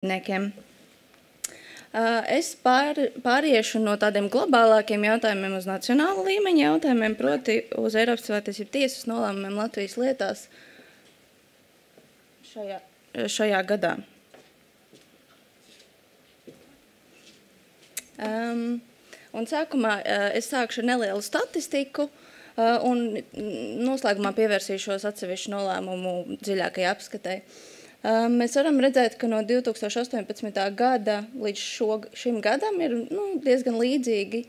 Nekiem. Es pār, pāriešu no tādiem globālākiem jautājumiem uz nacionālu līmeņa jautājumiem, proti uz Eiropas cilvēktiesību tiesas nolēmumiem Latvijas lietās šajā, šajā gadā. Um, un sākumā es sākšu ar nelielu statistiku, un noslēgumā pievērsīšos atsevišķu nolēmumu dziļākai apskatei. Uh, Mēs varam redzēt, ka no 2018. gada līdz šo, šim gadam ir nu, diezgan līdzīgi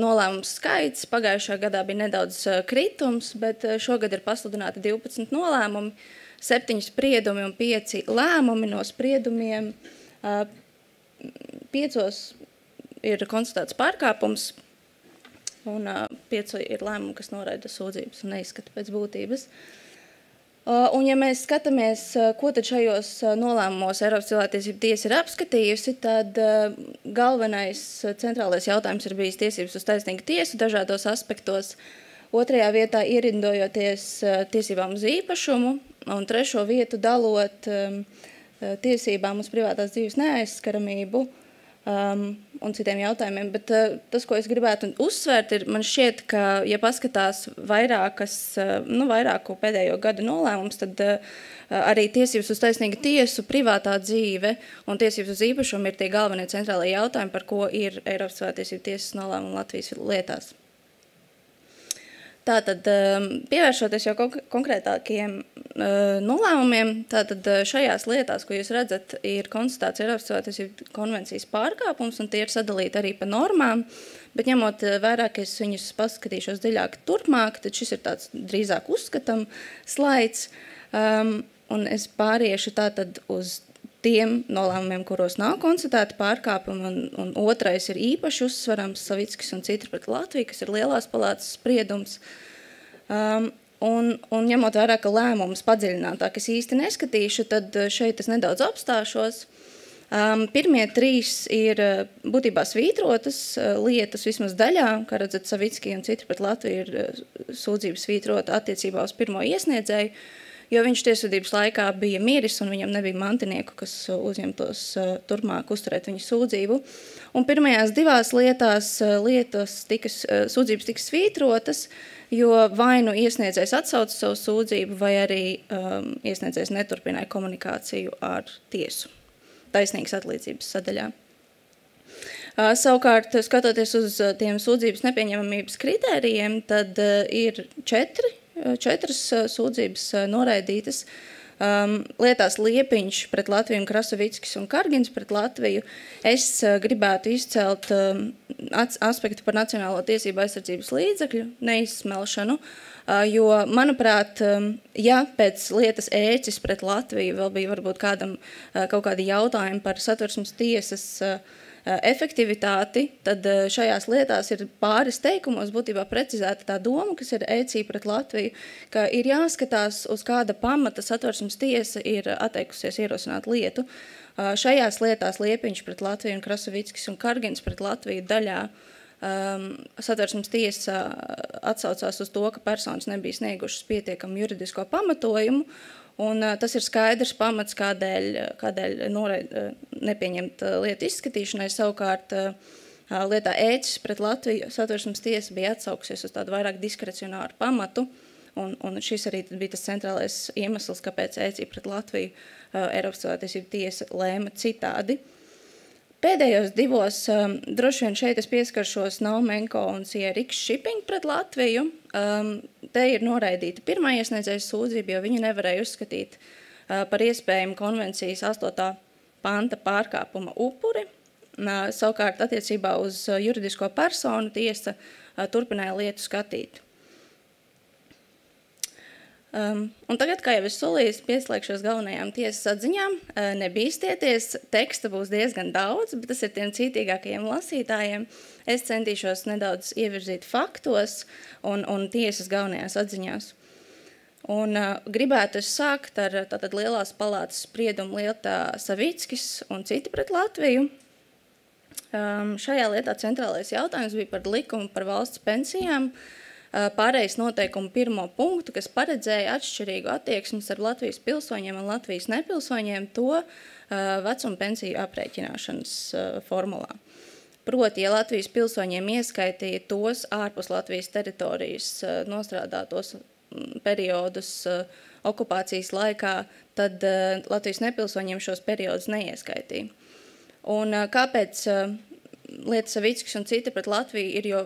nolēmumu skaits. Pagājušā gadā bija nedaudz kritums, bet šogad ir pasludināti 12 nolēmumi, 7 spriedumi un 5 lēmumi no spriedumiem. Piecos ir konstatēts pārkāpums, un pieci ir lēmumi, kas noraida sūdzības un neizskata pēc būtības. Uh, un, ja mēs skatāmies, ko tad šajos nolēmumos Eiropas cilvēktiesību tiesa ir apskatījusi, tad galvenais centrālais jautājums ir bijis tiesības uz taisnīgu tiesu dažādos aspektos. Otrajā vietā ierindojoties tiesībām uz īpašumu, un trešo vietu dalot tiesībām uz privātās dzīves neaizskaramību um, un citiem jautājumiem. Bet uh, tas, ko es gribētu uzsvērt, ir, man šķiet, ka, ja paskatās vairākas, uh, nu, vairāku pēdējo gadu nolēmumus, tad uh, arī tiesības uz taisnīgu tiesu, privātā dzīve un tiesības uz īpašumu ir tie galvenie centrālie jautājumi, par ko ir Eiropas Cilvēktiesību tiesas nolēmumi Latvijas lietās. Tātad, um, pievēršoties jau konkrētākiem uh, nolēmumiem, tātad uh, šajās lietās, ko jūs redzat, ir konstatēts Eiropas cilvēktiesību konvencijas pārkāpums, un tie ir sadalīti arī pa normām. Bet ņemot uh, vērā, ka es viņus paskatīšos dziļāk turpmāk, tad šis ir tāds drīzāk uzskatām slaids. Um, un es pāriešu tātad uz tiem nolēmumiem, kuros nav konstatēti pārkāpumi, un, un otrais ir īpaši uzsverams Savickis un citi pret Latviju, kas ir lielās palātas spriedums. Um, un, un ņemot vērā, ka lēmumus padziļinātāk es īsti neskatīšu, tad uh, šeit es nedaudz apstāšos. Um, pirmie trīs ir uh, būtībā svītrotas uh, lietas, vismaz daļā, kā redzat, Savicki un citi pret Latviju ir sūdzības svītrota attiecībā uz pirmo iesniedzēju. Uh, jo viņš tiesvedības laikā bija miris un viņam nebija mantinieku, kas uzņemtos turpmāk uzturēt viņa sūdzību. Un pirmajās divās lietās lietas tika, sūdzības tika svītrotas, jo vai nu iesniedzējs atsauca savu sūdzību, vai arī um, iesniedzējs neturpināja komunikāciju ar tiesu taisnīgas atlīdzības sadaļā. Uh, savukārt, skatoties uz tiem sūdzības nepieņemamības kritērijiem, tad uh, ir četri četras sūdzības noraidītas. Um, lietās Liepiņš pret Latviju, Krasavickis un Kargins pret Latviju. Es uh, gribētu izcelt um, aspektu par Nacionālo tiesību aizsardzības līdzekļu neizsmelšanu, uh, jo, manuprāt, um, ja pēc lietas ēcis pret Latviju vēl bija varbūt kādam uh, kaut kādi jautājumi par satversmes tiesas uh, Eh, efektivitāti, tad eh, šajās lietās ir pāris teikumos būtībā precizēta tā doma, kas ir ECI pret Latviju, ka ir jāskatās, uz kāda pamata satversmes tiesa ir atteikusies ierosināt lietu. Eh, šajās lietās Liepiņš pret Latviju un Krasavickis un Kargins pret Latviju daļā um, satversmes tiesa atsaucās uz to, ka personas nebija sniegušas pietiekamu juridisko pamatojumu, Un, uh, tas ir skaidrs pamats, kādēļ, kādēļ noraid, uh, nepieņemt lietu izskatīšanai. Savukārt, lietā ēķis pret Latviju satversmes tiesa bija atsauksies uz tādu vairāk diskrecionāru pamatu. Un, un šis arī bija tas centrālais iemesls, kāpēc ēķī pret Latviju Eiropas cilvēktiesību tiesa lēma citādi. Uh, Pēdējos divos, um, droši vien šeit es pieskaršos Naumenko un Sierriks shipping pret Latviju. Um, te ir noraidīta pirmā iesniedzējas sūdzība, jo viņi nevarēja uzskatīt uh, par iespējumu konvencijas 8. panta pārkāpuma upuri. Uh, savukārt attiecībā uz uh, juridisko personu tiesa uh, turpināja lietu skatīt. Um, un tagad, kā jau es solīju, pieslēgšos galvenajām tiesas atziņām. Uh, nebīsties, teksta būs diezgan daudz, bet tas ir tiem cītīgākajiem lasītājiem. Es centīšos nedaudz ievirzīt faktos un, un tiesas galvenajās atziņās. Un, uh, gribētu sākt ar tātad, lielās palātas spriedumu lietā Savickis un citi pret Latviju. Um, šajā lietā centrālais jautājums bija par likumu par valsts pensijām. Uh, pārējais noteikumu pirmo punktu, kas paredzēja atšķirīgu attieksmi ar Latvijas pilsoņiem un Latvijas nepilsoņiem, to vecuma pensiju aprēķināšanas formulā. Proti, ja Latvijas pilsoņiem ieskaitīja tos ārpus Latvijas teritorijas nostrādātos periodus okupācijas laikā, tad Latvijas nepilsoņiem šos periodus neieskaitīja. Un kāpēc Lietas Savickis un citi pret Latviju ir jo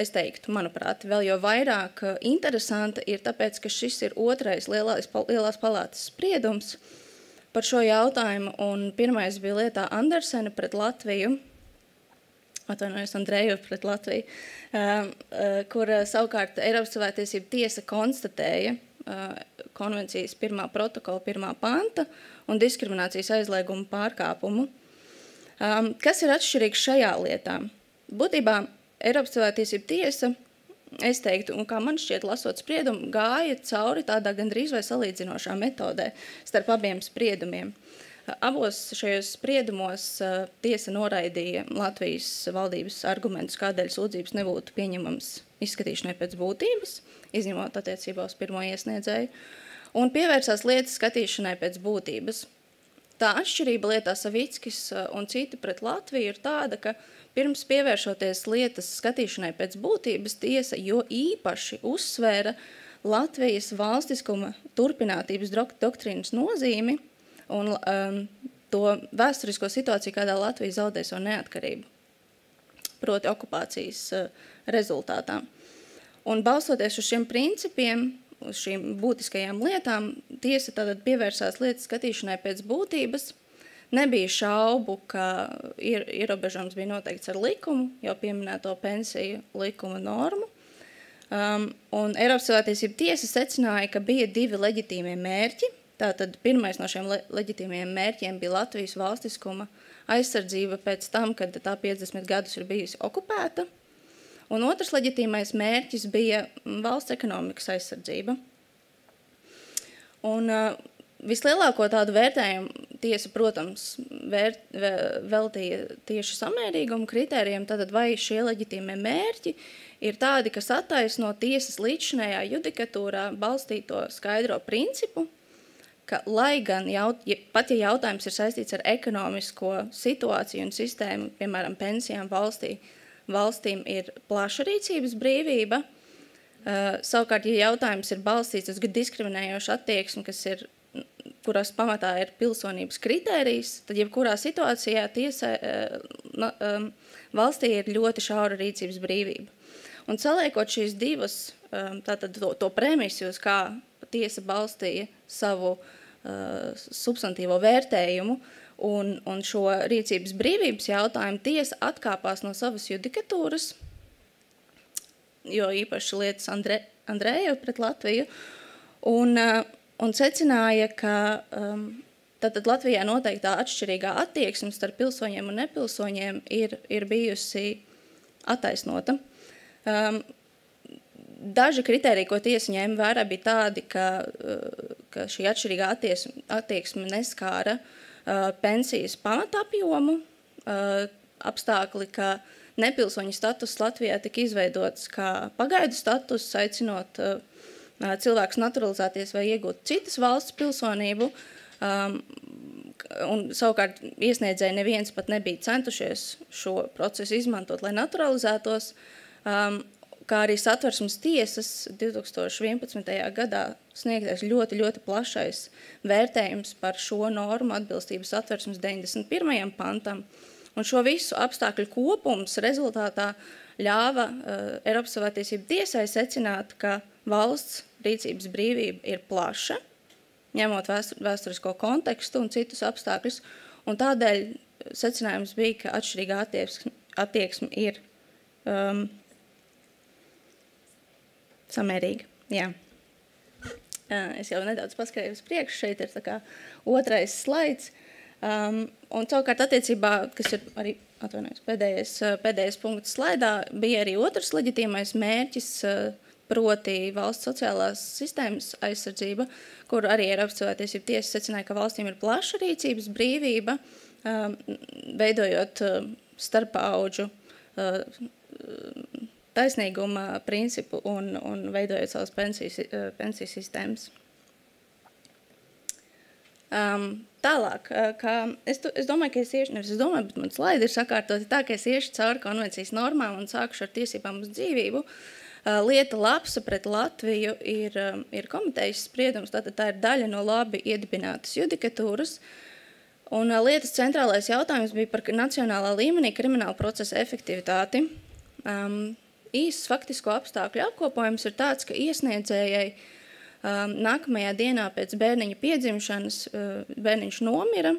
es teiktu, manuprāt, vēl jau vairāk eh, interesanta ir tāpēc, ka šis ir otrais lielās, lielās palātas spriedums par šo jautājumu, un pirmais bija lietā Andersena pret Latviju, atvainojos Andreju pret Latviju, uh, uh, kur uh, savukārt Eiropas cilvēktiesība tiesa konstatēja konvencijas pirmā protokola pirmā panta un diskriminācijas aizliegumu pārkāpumu. Um, kas ir atšķirīgs šajā lietā? Būtībā Eiropas cilvēktiesība tiesa, es teiktu, un kā man šķiet, lasot spriedumu, gāja cauri tādā gandrīz vai salīdzinošā metodē starp abiem spriedumiem. Abos šajos spriedumos tiesa noraidīja Latvijas valdības argumentus, kādēļ sūdzības nebūtu pieņemams izskatīšanai pēc būtības, izņemot attiecībā uz pirmo iesniedzēju, un pievērsās lietas skatīšanai pēc būtības. Tā atšķirība lietā Savickis un citi pret Latviju ir tāda, ka Pirms pievēršoties lietas skatīšanai pēc būtības, tiesa jo īpaši uzsvēra Latvijas valstiskuma turpinātības doktrīnas nozīmi un um, to vēsturisko situāciju, kādā Latvija zaudē savu neatkarību, proti okupācijas uh, rezultātā. Un balstoties uz šiem principiem, uz šīm būtiskajām lietām, tiesa tad pievērsās lietas skatīšanai pēc būtības – Nebija šaubu, ka ir, ierobežojums bija noteikts ar likumu, jau pieminēto pensiju likuma normu. Um, un Eiropas cilvēktiesība tiesa secināja, ka bija divi leģitīmie mērķi. Tātad pirmais no šiem le leģitīmiem mērķiem bija Latvijas valstiskuma aizsardzība pēc tam, kad tā 50 gadus ir bijusi okupēta. Un otrs leģitīmais mērķis bija valsts ekonomikas aizsardzība. Un, uh, Vislielāko tādu vērtējumu tiesa, protams, vērt, veltīja tieši samērīgumu kritērijiem, tad vai šie leģitīmie mērķi ir tādi, kas attaisno tiesas līdzšinējā judikatūrā balstīto skaidro principu, ka lai gan, jaut, ja, pat ja jautājums ir saistīts ar ekonomisko situāciju un sistēmu, piemēram, pensijām valstī, valstīm ir plaša rīcības brīvība, uh, savukārt, ja jautājums ir balstīts uz diskriminējošu attieksmi, kas ir kuras pamatā ir pilsonības kritērijs, tad jebkurā situācijā tiesā uh, um, valstī ir ļoti šaura rīcības brīvība. Un saliekot šīs divas, um, tātad to, to premisu, uz kā tiesa balstīja savu uh, substantīvo vērtējumu un, un šo rīcības brīvības jautājumu, tiesa atkāpās no savas judikatūras, jo īpaši lietas Andre, Andrēju pret Latviju, un uh, un secināja, ka um, tātad Latvijā noteiktā atšķirīgā attieksme starp pilsoņiem un nepilsoņiem ir, ir bijusi attaisnota. Um, daži kriteriji, ko tiesa ņēma vērā, bija tādi, ka, uh, ka šī atšķirīgā attieksme, attieksme neskāra uh, pensijas pamatapjomu, uh, apstākli, ka nepilsoņu status Latvijā tika izveidots kā pagaidu status, aicinot uh, cilvēks naturalizēties vai iegūt citas valsts pilsonību. Um, un savukārt iesniedzēji neviens pat nebija centušies šo procesu izmantot, lai naturalizētos. Um, kā arī satversmes tiesas 2011. gadā sniegtais ļoti, ļoti plašais vērtējums par šo normu atbilstību satversmes 91. pantam. Un šo visu apstākļu kopums rezultātā ļāva uh, Eiropas Savienības tiesai secināt, ka uh, valsts rīcības brīvība ir plaša, ņemot vēsturisko kontekstu un citus apstākļus, un tādēļ secinājums bija, ka atšķirīgā attieksme, attieksme ir um, samērīga. Jā. Es jau nedaudz paskrēju uz priekšu, šeit ir kā otrais slaids, um, un savukārt attiecībā, kas ir arī atvainojos, pēdējais, pēdējais punkts slaidā, bija arī otrs leģitīmais mērķis uh, proti valsts sociālās sistēmas aizsardzība, kur arī Eiropas cilvēktiesība tiesa secināja, ka valstīm ir plaša rīcības brīvība, um, veidojot um, starpauģu uh, taisnīguma principu un, un veidojot savas pensijas, uh, pensiju sistēmas. Um, tālāk, kā, es, es domāju, ka es iešu, nevis es domāju, bet man slaidi ir sakārtoti tā, ka es iešu cauri konvencijas normām un sākušu ar tiesībām uz dzīvību. Uh, lieta Lapsa pret Latviju ir, um, ir komitejas spriedums, tātad tā ir daļa no labi iedibinātas judikatūras. Un uh, lietas centrālais jautājums bija par nacionālā līmenī krimināla procesa efektivitāti. Um, īsts faktisko apstākļu apkopojums ir tāds, ka iesniedzējai Um, nākamajā dienā pēc bērniņa piedzimšanas uh, bērniņš nomira.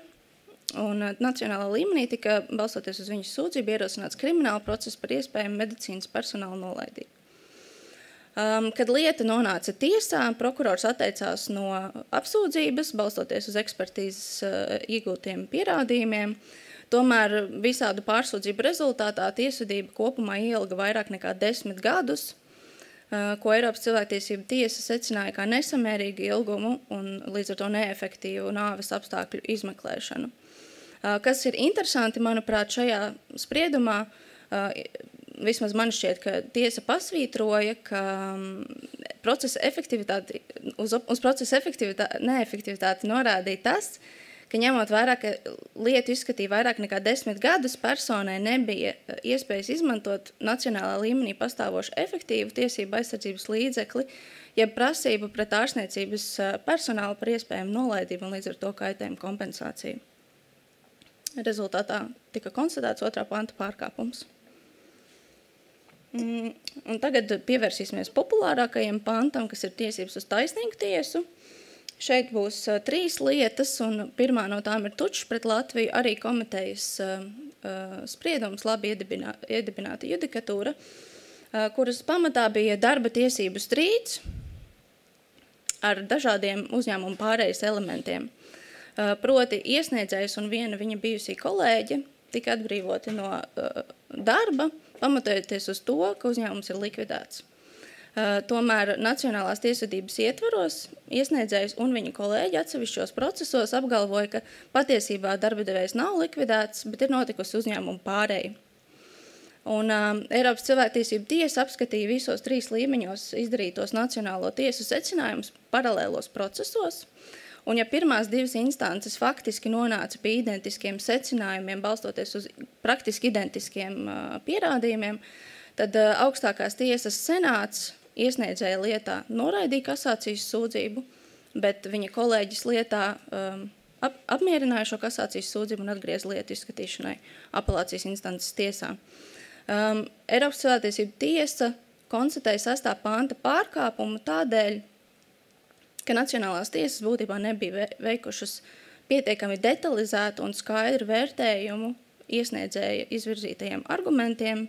Un nacionālā līmenī tika, balstoties uz viņas sūdzību, ierosināts krimināla process par iespējamu medicīnas personāla nolaidību. Um, kad lieta nonāca tiesā, prokurors atteicās no apsūdzības, balstoties uz ekspertīzes uh, iegūtiem pierādījumiem. Tomēr visādu pārsūdzību rezultātā tiesvedība kopumā ielga vairāk nekā desmit gadus. Eh, ko Eiropas cilvēktiesība tiesa secināja kā nesamērīgu ilgumu un līdz ar to neefektīvu nāves apstākļu izmeklēšanu. Eh, kas ir interesanti, manuprāt, šajā spriedumā, vismaz man šķiet, ka tiesa pasvītroja, ka mm, procesa efektivitāti, uz, uz procesa efektivitāti, neefektivitāti norādīja tas, ka ņemot vērā, ka lietu izskatīja vairāk nekā desmit gadus, personai nebija eh, iespējas izmantot nacionālā līmenī pastāvošu efektīvu tiesību aizsardzības līdzekli, jeb prasību pret ārstniecības eh, personālu par iespējamu nolaidību un līdz ar to kaitējumu kompensāciju. Rezultātā tika konstatēts otrā panta pārkāpums. Mm, un tagad pievērsīsimies populārākajiem pantam, kas ir tiesības uz taisnīgu tiesu. Šeit būs uh, trīs lietas, un pirmā no tām ir tučs pret Latviju, arī komitejas uh, uh, spriedums, labi iedibinā, iedibināta judikatūra, uh, kuras pamatā bija darba tiesību strīds ar dažādiem uzņēmumu pārējais elementiem. Uh, proti iesniedzējs un viena viņa bijusī kolēģe tika atbrīvoti no uh, darba, pamatojoties uz to, ka uzņēmums ir likvidēts. Eh, tomēr Nacionālās tiesvedības ietvaros iesniedzējs un viņa kolēģi atsevišķos procesos apgalvoja, ka patiesībā darba devējs nav likvidēts, bet ir notikusi uzņēmuma pārēja. Un, um, Eiropas cilvēktiesība tiesa apskatīja visos trīs līmeņos izdarītos Nacionālo tiesu secinājumus paralēlos procesos. Un, ja pirmās divas instances faktiski nonāca pie identiskiem secinājumiem, balstoties uz praktiski identiskiem pierādījumiem, tad augstākās tiesas senāts iesniedzēja lietā noraidīja kasācijas sūdzību, bet viņa kolēģis lietā um, ap, apmierināja šo kasācijas sūdzību un atgriez lietu izskatīšanai apelācijas instances tiesā. Um, Eiropas cilvēktiesība tiesa konstatēja sastā panta pārkāpumu tādēļ, ka Nacionālās tiesas būtībā nebija veikušas pietiekami detalizētu un skaidru vērtējumu iesniedzēja izvirzītajiem argumentiem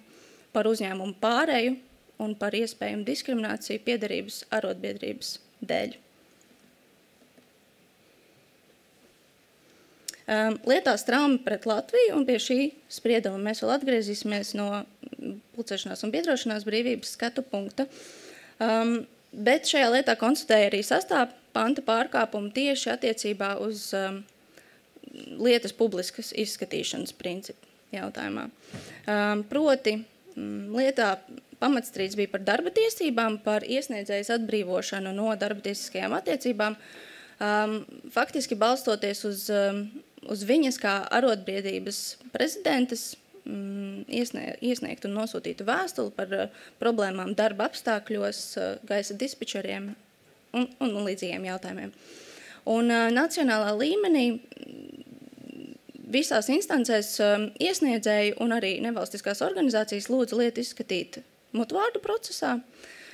par uzņēmumu pārēju un par iespējamu diskrimināciju piedarības arotbiedrības dēļ. Um, lietā straumi pret Latviju, un pie šī sprieduma mēs vēl atgriezīsimies no pulcēšanās un biedrošanās brīvības skatu punkta. Um, bet šajā lietā konstatēja arī sastāv panta pārkāpumu tieši attiecībā uz um, lietas publiskas izskatīšanas principu jautājumā. Um, proti, um, lietā pamatstrīds bija par darba tiesībām, par iesniedzējas atbrīvošanu no darba tiesiskajām attiecībām. Um, faktiski balstoties uz, um, uz viņas kā arotbiedrības prezidentes um, iesnie, iesniegt un nosūtītu vēstuli par uh, problēmām darba apstākļos, uh, gaisa dispečeriem un, un, līdzīgiem jautājumiem. Un uh, nacionālā līmenī visās instancēs iesniedzēji un arī nevalstiskās organizācijas lūdza lietu izskatīt mutvārdu procesā.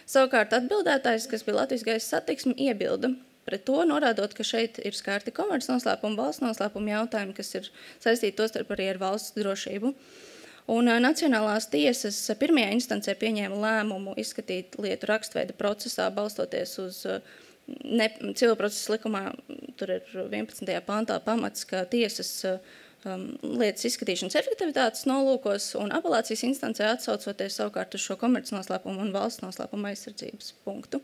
Savukārt atbildētājs, kas bija Latvijas gaisa satiksme, iebilda pret to, norādot, ka šeit ir skārti komerces noslēpuma, valsts noslēpuma jautājumi, kas ir saistīti tostarp arī ar valsts drošību. Un Nacionālās tiesas pirmajā instancē pieņēma lēmumu izskatīt lietu rakstveida procesā, balstoties uz ne, civil procesa likumā, tur ir 11. pantā pamats, ka tiesas uh, um, lietas izskatīšanas efektivitātes nolūkos un apelācijas instancē atsaucoties savukārt uz šo komercnoslēpumu un valsts noslēpumu aizsardzības punktu.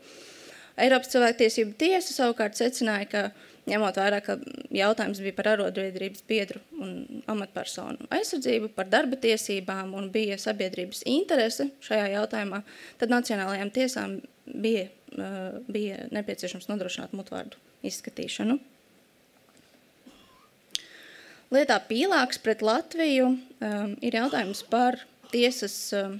Eiropas cilvēktiesība tiesa savukārt secināja, ka ņemot vērā, ka jautājums bija par arotbiedrības biedru un amatpersonu aizsardzību, par darba tiesībām un bija sabiedrības interese šajā jautājumā, tad nacionālajām tiesām bija, uh, bija nepieciešams nodrošināt mutvārdu izskatīšanu. Lietā pīlāks pret Latviju um, ir jautājums par tiesas um,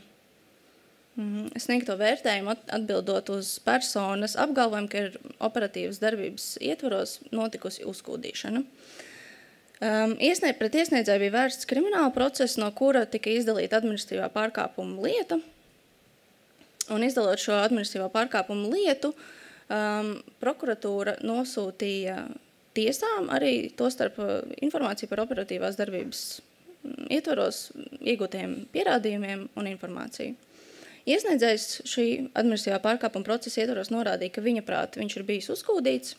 sniegto vērtējumu atbildot uz personas apgalvojumu, ka ir operatīvas darbības ietvaros notikusi uzkūdīšana. Um, iesnieg, pret iesniedzēju bija vērsts krimināla process, no kura tika izdalīta administratīvā pārkāpuma lieta. Un izdalot šo administratīvā pārkāpuma lietu, um, prokuratūra nosūtīja tiesām arī tostarp uh, informāciju par operatīvās darbības mm, ietvaros iegūtiem pierādījumiem un informāciju. Iesniedzējs šī administratīvā pārkāpuma procesa ietvaros norādīja, ka viņa prāt viņš ir bijis uzkūdīts.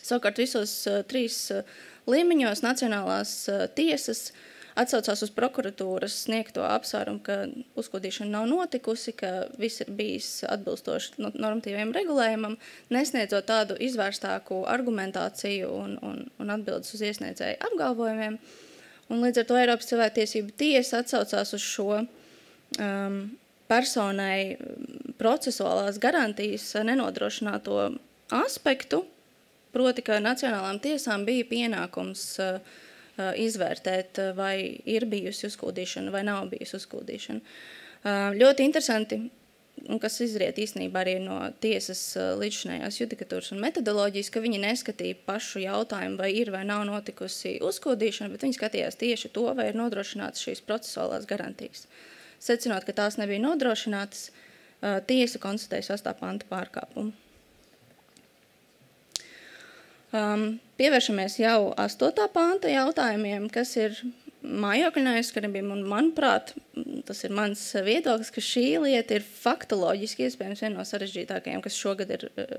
Savukārt visos uh, trīs uh, līmeņos Nacionālās uh, tiesas uh, atsaucās uz prokuratūras sniegto apsvērumu, ka uzkodīšana nav notikusi, ka viss ir bijis atbilstoši normatīviem regulējumam, nesniedzot tādu izvērstāku argumentāciju un, un, un atbildes uz iesniedzēju apgalvojumiem. Un līdz ar to Eiropas cilvēktiesība tiesa atsaucās uz šo um, personai procesuālās garantijas nenodrošināto aspektu, proti, ka nacionālām tiesām bija pienākums uh, izvērtēt, vai ir bijusi uzkūdīšana vai nav bijusi uzkūdīšana. Ļoti interesanti, un kas izriet īstenībā arī no tiesas līdzšinējās judikatūras un metodoloģijas, ka viņi neskatīja pašu jautājumu, vai ir vai nav notikusi uzkūdīšana, bet viņi skatījās tieši to, vai ir nodrošinātas šīs procesuālās garantijas. Secinot, ka tās nebija nodrošinātas, tiesa konstatēja 8. panta pārkāpumu. Um, pievēršamies jau 8. panta jautājumiem, kas ir mājokļu neaizskaramība. Manuprāt, tas ir mans viedoklis, ka šī lieta ir faktoloģiski iespējams viena no sarežģītākajām, kas šogad ir uh,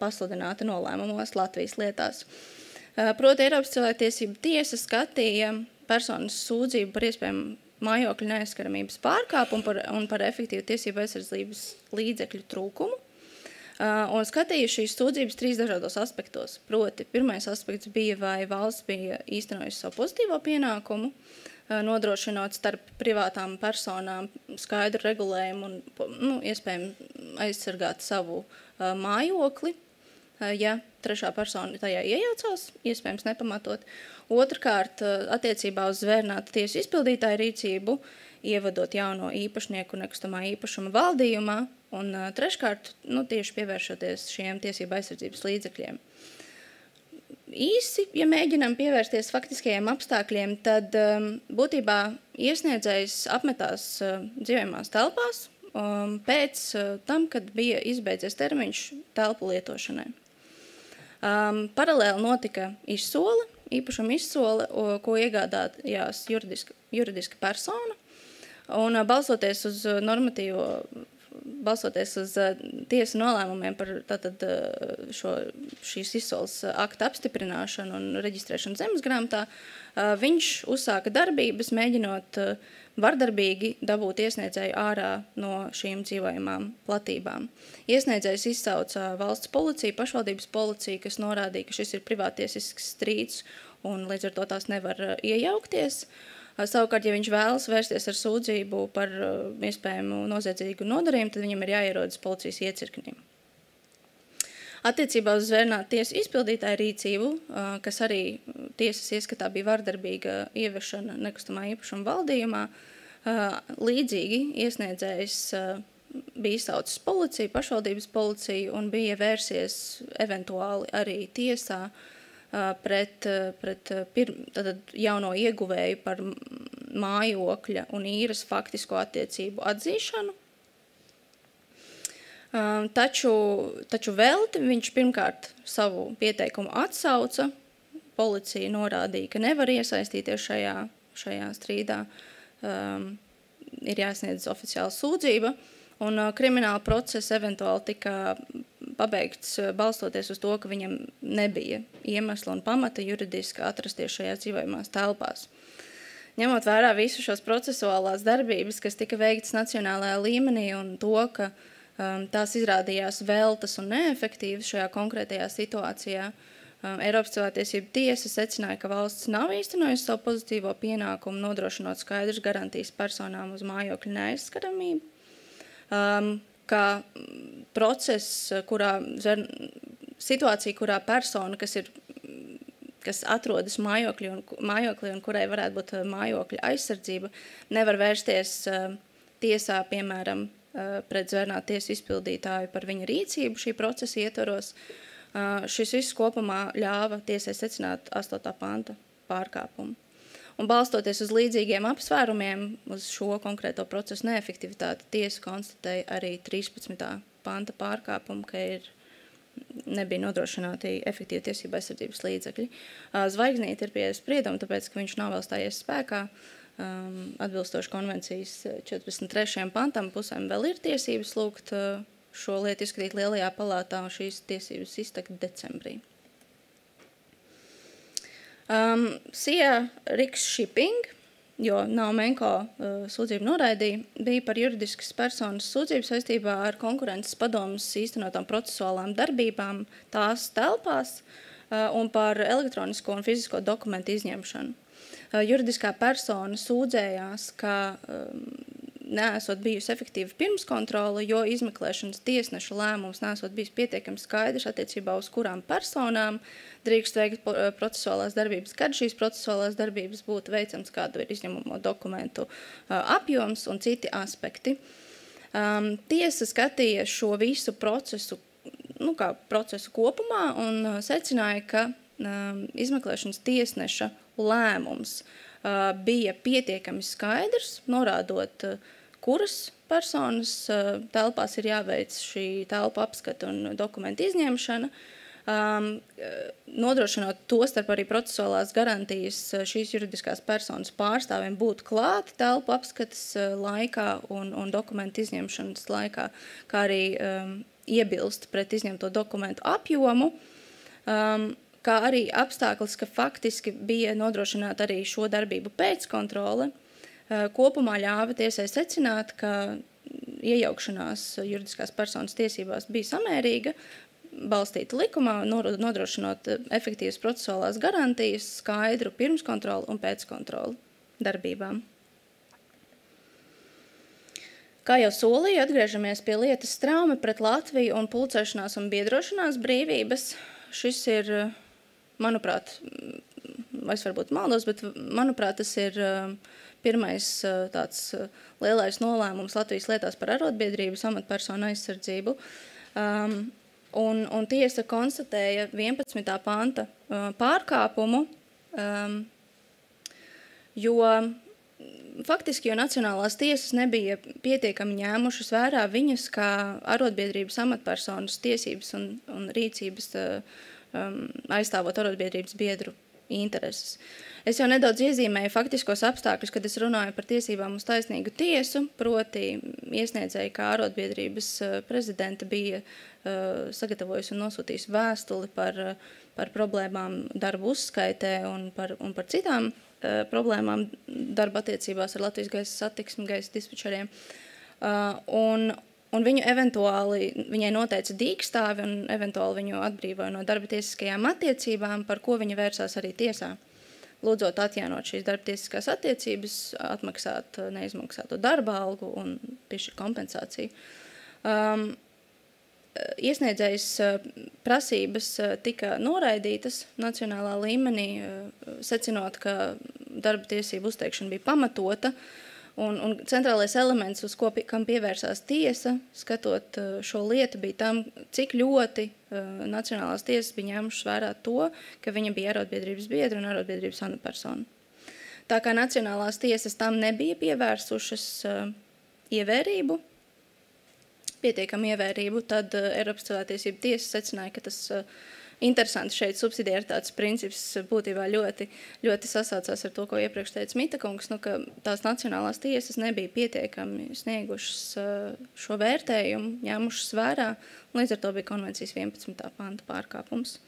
pasludināta nolēmumos Latvijas lietās. Uh, proti, Eiropas cilvēktiesība tiesa skatīja personas sūdzību par iespējamu mājokļu neaizskaramības pārkāpumu par, un par efektīvu tiesību aizsardzības līdzekļu trūkumu. Uh, un skatīju šīs sūdzības trīs dažādos aspektos. Proti, pirmais aspekts bija, vai valsts bija īstenojusi savu pozitīvo pienākumu, uh, nodrošinot starp privātām personām skaidru regulējumu un nu, iespējami aizsargāt savu uh, mājokli, ja trešā persona tajā iejaucās, iespējams nepamatot. Otrkārt, attiecībā uz zvērnātu tiesu izpildītāju rīcību, ievadot jauno īpašnieku nekustamā īpašuma valdījumā, Un treškārt, nu, tieši pievēršoties šiem tiesību aizsardzības līdzekļiem. Īsi, ja mēģinām pievērsties faktiskajiem apstākļiem, tad um, būtībā iesniedzējs apmetās uh, dzīvojamās telpās um, pēc uh, tam, kad bija izbeidzies termiņš telpu lietošanai. Um, paralēli notika izsole, īpašuma izsole, ko iegādājās juridiska, juridiska persona. Un, balstoties uz normatīvo balstoties uz uh, tiesu nolēmumiem par tātad, uh, šo, šīs izsoles akta apstiprināšanu un reģistrēšanu zemes grāmatā, viņš uzsāka darbības, mēģinot vardarbīgi dabūt iesniedzēju ārā no šīm dzīvojamām platībām. Iesniedzējs izsauca valsts policiju, pašvaldības policiju, kas norādīja, ka šis ir privātiesisks strīds un līdz ar to tās nevar iejaukties. Uh, Savukārt, ja viņš vēlas vērsties ar sūdzību par iespējamu noziedzīgu nodarījumu, tad viņam ir jāierodas policijas iecirknim. Attiecībā uz zvērnātu tiesu izpildītāju rīcību, kas arī tiesas ieskatā bija vardarbīga ieviešana nekustamā īpašuma valdījumā, līdzīgi iesniedzējs bija izsaucis policiju, pašvaldības policiju un bija vērsies eventuāli arī tiesā uh, pret, pret pir, jauno ieguvēju par mājokļa un īres faktisko attiecību atzīšanu. Taču, taču velti viņš pirmkārt savu pieteikumu atsauca. Policija norādīja, ka nevar iesaistīties šajā, šajā strīdā. Um, ir jāsniedz oficiāla sūdzība, un uh, krimināla procesa eventuāli tika pabeigts eh, balstoties uz to, ka viņam nebija iemesla un pamata juridiski atrasties šajās dzīvojamās telpās. Ņemot vērā visu šos procesuālās darbības, kas tika veikts nacionālajā līmenī un to, ka um, tās izrādījās veltas un neefektīvas šajā konkrētajā situācijā, um, Eiropas cilvēktiesība tiesa secināja, ka valsts nav īstenojusi savu pozitīvo pienākumu nodrošinot skaidrs garantijas personām uz mājokļu neaizskaramību. Um, ka mm, process, kurā situācija, kurā persona, kas ir, kas atrodas mājokļi un, mājoklī un kurai varētu būt mājokļa aizsardzība, nevar vērsties tiesā, piemēram, pret zvērnātu tiesu izpildītāju par viņa rīcību šī procesa ietvaros. Šis viss kopumā ļāva tiesai secināt 8. panta pārkāpumu. Un balstoties uz līdzīgiem apsvērumiem, uz šo konkrēto procesu neefektivitāti, tiesa konstatēja arī 13. panta pārkāpumu, ka ir nebija nodrošināti efektīvi tiesība aizsardzības līdzekļi. Zvaigznīte ir pie sprieduma, tāpēc, ka viņš nav vēl stājies spēkā. Um, atbilstoši konvencijas 43. pantam, pusēm vēl ir tiesības lūgt šo lietu izskatīt lielajā palātā, un šīs tiesības iztekt decembrī. Um, Sija Riks Shipping, jo Naumenko uh, sūdzību noraidīja, bija par juridiskas personas sūdzību saistībā ar konkurences padomus īstenotām procesuālām darbībām tās telpās uh, un par elektronisko un fizisko dokumentu izņemšanu. Uh, juridiskā persona sūdzējās, ka um, nesot bijusi efektīva pirmskontrole, jo izmeklēšanas tiesneša lēmums nesot bijis pietiekami skaidrs attiecībā uz kurām personām drīkst veikt eh, procesuālās darbības, kad šīs procesuālās darbības būtu veicams, kādu ir izņemumu dokumentu eh, apjoms un citi aspekti. Um, tiesa skatīja šo visu procesu, nu, kā procesu kopumā un uh, secināja, ka um, izmeklēšanas tiesneša lēmums uh, bija pietiekami skaidrs, norādot uh, kuras personas uh, telpās ir jāveic šī telpa apskata un dokumentu izņemšana. Um, nodrošinot to starp arī procesuālās garantijas šīs juridiskās personas pārstāvjiem būt klāti telpu apskates laikā un, un dokumentu izņemšanas laikā, kā arī um, iebilst pret izņemto dokumentu apjomu. Um, kā arī apstākļus, ka faktiski bija nodrošināta arī šo darbību pēckontrole, uh, Eh, kopumā ļāva tiesai secināt, ka iejaukšanās juridiskās personas tiesībās bija samērīga, balstīta likumā, nodrošinot efektīvas procesuālās garantijas, skaidru pirmskontroli un pēckontroli darbībām. Kā jau solīju, atgriežamies pie lietas straumi pret Latviju un pulcēšanās un biedrošanās brīvības. Šis ir, manuprāt, es varbūt maldos, bet manuprāt, tas ir uh, pirmais tāds lielais nolēmums Latvijas lietās par arotbiedrības amatpersonu aizsardzību. Um, un, un tiesa konstatēja 11. panta uh, pārkāpumu, um, jo faktiski, jo Nacionālās tiesas nebija pietiekami ņēmušas vērā viņas kā arotbiedrības amatpersonas tiesības un, un rīcības um, aizstāvot arotbiedrības biedru intereses. Es jau nedaudz iezīmēju faktiskos apstākļus, kad es runāju par tiesībām uz taisnīgu tiesu, proti iesniedzēja kā arotbiedrības eh, prezidenta bija uh, sagatavojusi un nosūtījusi vēstuli par, par problēmām darba uzskaitē un par, un par citām uh, problēmām darba attiecībās ar Latvijas gaisa satiksmi, gaisa dispečeriem. Uh, un, Un viņu eventuāli, viņai noteica dīkstāvi un eventuāli viņu atbrīvoja no darba tiesiskajām attiecībām, par ko viņa vērsās arī tiesā. Lūdzot atjaunot šīs darbtiesiskās attiecības, atmaksāt neizmaksāto darba algu un piešķirt kompensāciju. Um, iesniedzējas prasības tika noraidītas nacionālā līmenī, secinot, ka darba tiesību uzteikšana bija pamatota, uh, Un, un centrālais elements, uz ko kam pievērsās tiesa, skatot uh, šo lietu, bija tam, cik ļoti uh, Nacionālās tiesas bija ņēmušas vērā to, ka viņa bija arotbiedrības biedra un arotbiedrības amatpersona. Tā kā Nacionālās tiesas tam nebija pievērsušas uh, ievērību, pietiekami ievērību, tad uh, Eiropas cilvēktiesība tiesa secināja, ka tas uh, interesanti šeit subsidiaritātes princips būtībā ļoti, ļoti sasaucās ar to, ko iepriekš teica Mitakungs, nu, ka tās nacionālās tiesas nebija pietiekami sniegušas uh, šo vērtējumu, ņēmušas vērā, un līdz ar to bija konvencijas 11. panta pārkāpums.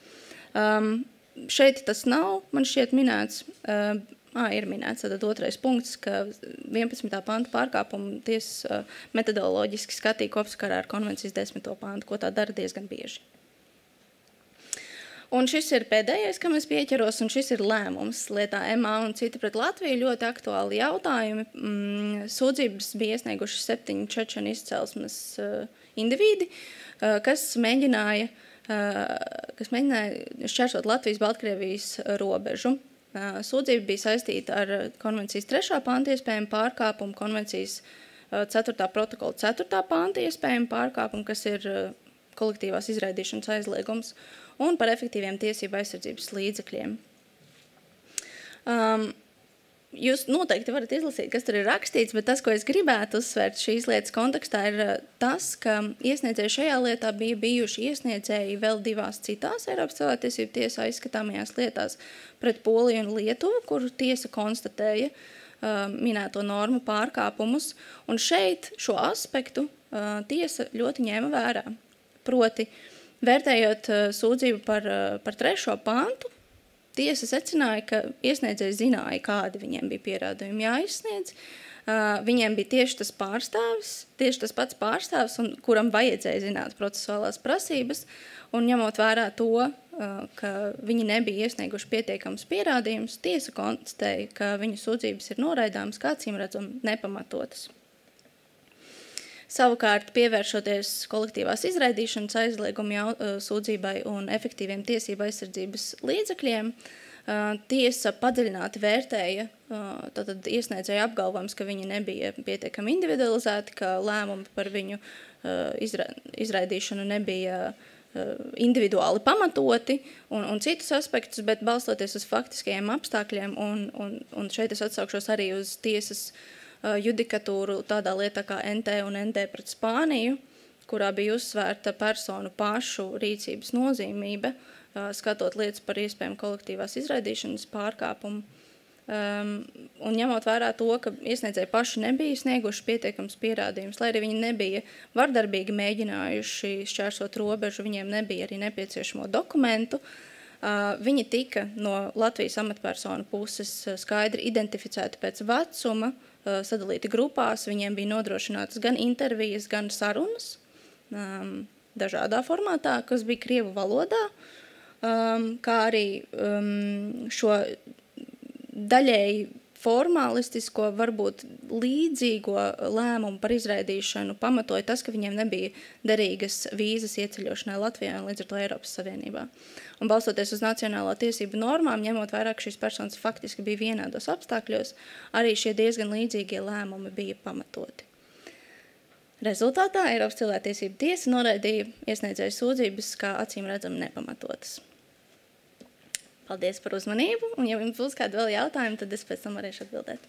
Um, šeit tas nav, man šķiet minēts, uh, À, ir minēts tad otrais punkts, ka 11. panta pārkāpumu tiesas uh, metodoloģiski skatīja kopsakarā ar konvencijas 10. pantu, ko tā dara diezgan bieži. Un šis ir pēdējais, kam es pieķeros, un šis ir lēmums lietā MA un citi pret Latviju. Ļoti aktuāli jautājumi. Mm, sūdzības bija iesnieguši septiņi čečeni izcelsmes uh, individi, uh, kas mēģināja kas mēģināja šķērsot Latvijas-Baltkrievijas robežu. Sūdzība bija saistīta ar konvencijas 3. pānta iespējamu pārkāpumu, konvencijas 4. protokola 4. pānta iespējamu pārkāpumu, kas ir kolektīvās izraidīšanas aizliegums, un par efektīviem tiesību aizsardzības līdzekļiem. Um, Jūs noteikti varat izlasīt, kas tur ir rakstīts, bet tas, ko es gribētu uzsvērt šīs lietas kontekstā, ir uh, tas, ka iesniedzēji šajā lietā bija bijuši iesniedzēji vēl divās citās Eiropas cilvēktiesību tiesā izskatāmajās lietās pret Poliju un Lietuvu, kur tiesa konstatēja uh, minēto normu pārkāpumus. Un šeit šo aspektu uh, tiesa ļoti ņēma vērā. Proti, vērtējot uh, sūdzību par, uh, par trešo pantu, tiesa secināja, ka iesniedzējs zināja, kādi viņiem bija pierādījumi jāizsniedz. Uh, viņiem bija tieši tas pārstāvis, tieši tas pats pārstāvis, un, kuram vajadzēja zināt procesuālās prasības. Un ņemot vērā to, ka viņi nebija iesnieguši pietiekamus pierādījumus, tiesa konstatēja, ka viņu sūdzības ir noraidāmas, kā acīm redzam, nepamatotas. Savukārt, pievēršoties kolektīvās izraidīšanas aizlieguma jau, sūdzībai un efektīviem tiesību aizsardzības līdzekļiem, tiesa padziļināti vērtēja tātad iesniedzēja apgalvojums, ka viņi nebija pietiekami individualizēti, ka lēmumi par viņu izra, izraidīšanu nebija individuāli pamatoti un, un citus aspektus, bet balstoties uz faktiskajiem apstākļiem, un, un, un šeit es atsaukšos arī uz tiesas Uh, judikatūru tādā lietā kā NT un NT pret Spāniju, kurā bija uzsvērta personu pašu rīcības nozīmība, uh, skatot lietas par iespējamu kolektīvās izraidīšanas pārkāpumu. Um, un ņemot vērā to, ka iesniedzēji paši nebija snieguši pietiekams pierādījums, lai arī viņi nebija vardarbīgi mēģinājuši šķērsot robežu, viņiem nebija arī nepieciešamo dokumentu, uh, viņi tika no Latvijas amatpersonu puses skaidri identificēti pēc vecuma, uh, Uh, sadalīti grupās. Viņiem bija nodrošinātas gan intervijas, gan sarunas um, dažādā formātā, kas bija Krievu valodā, um, kā arī um, šo daļēji formālistisko, varbūt līdzīgo lēmumu par izraidīšanu pamatoja tas, ka viņiem nebija derīgas vīzas ieceļošanai Latvijā un līdz ar to Eiropas Savienībā. Un balstoties uz nacionālo tiesību normām, ņemot vērā, ka šīs personas faktiski bija vienādos apstākļos, arī šie diezgan līdzīgie lēmumi bija pamatoti. Rezultātā Eiropas cilvēktiesība tiesa noraidīja iesniedzēju sūdzības kā acīm redzami nepamatotas. Paldies par uzmanību, un ja jums būs kādi vēl jautājumi, tad es pēc tam varēšu atbildēt.